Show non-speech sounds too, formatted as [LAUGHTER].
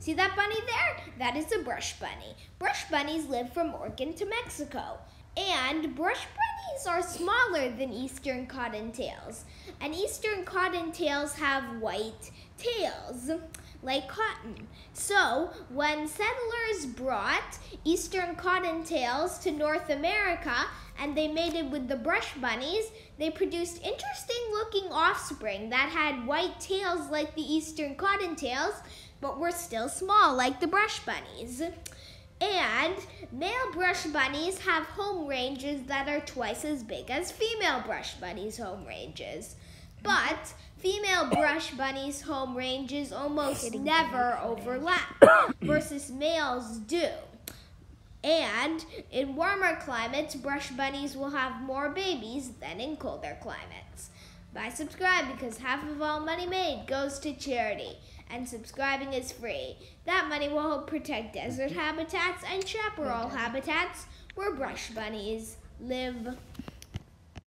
See that bunny there? That is a brush bunny. Brush bunnies live from Oregon to Mexico. And brush bunnies are smaller than eastern cottontails. And eastern cottontails have white tails, like cotton. So, when settlers brought eastern cottontails to North America and they mated with the brush bunnies, they produced interesting looking offspring that had white tails like the eastern cottontails, but were still small like the brush bunnies. And male brush bunnies have home ranges that are twice as big as female brush bunnies' home ranges. But female brush bunnies' home ranges almost never overlap, [COUGHS] versus males do. And in warmer climates, brush bunnies will have more babies than in colder climates. Buy subscribe because half of all money made goes to charity and subscribing is free. That money will help protect desert habitats and chaparral habitats where brush bunnies live.